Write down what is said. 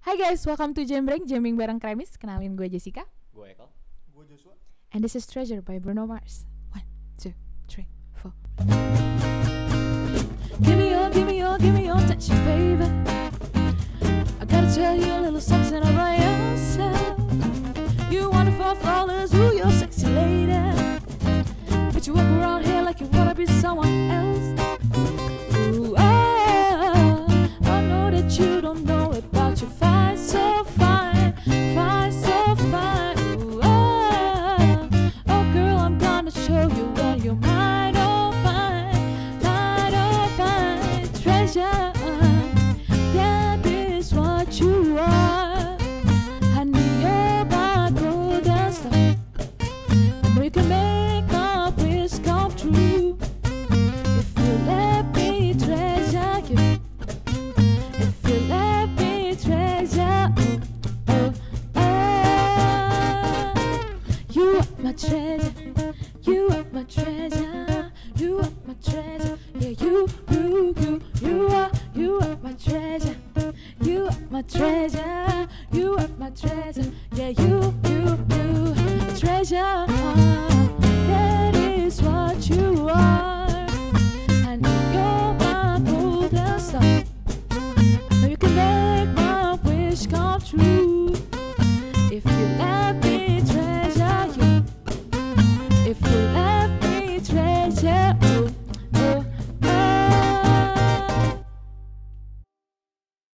Hai guys, welcome to Jembreng, jamming bareng Cremists. Kenalin gue Jessica. Gue Ekel. Gue Josua. And this is Treasure by Bruno Mars. One, two, three, four. Give me your, give me your, give me your attention, baby. I gotta tell you a little something about yourself. You wonderful, flawless, ooh, you're are my treasure. You are my treasure. You are my treasure. Yeah, you, you, you, you are, you are my treasure. You are my treasure. You are my treasure. Yeah, you, you, you, treasure. tell